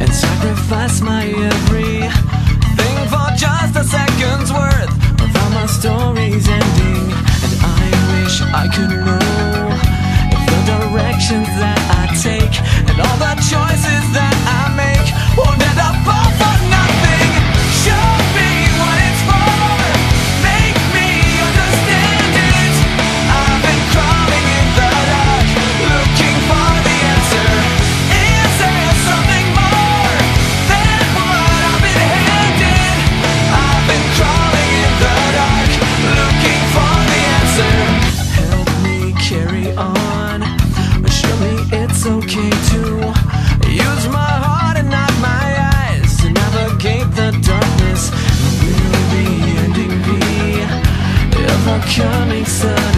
and sacrifice my every thing for just a second's worth story's ending, and I wish I could know. on. Show me it's okay to use my heart and not my eyes to navigate the darkness. Will the ending be ever coming sun?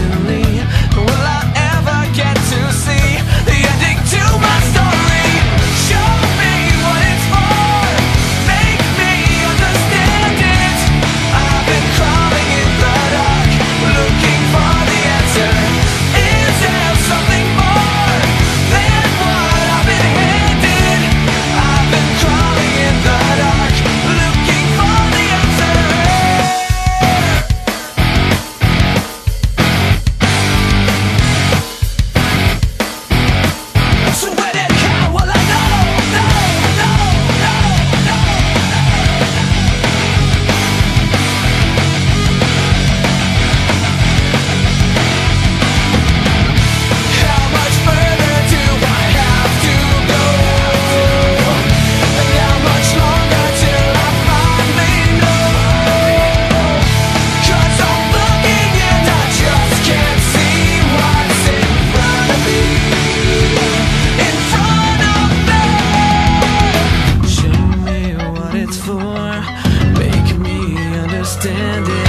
standing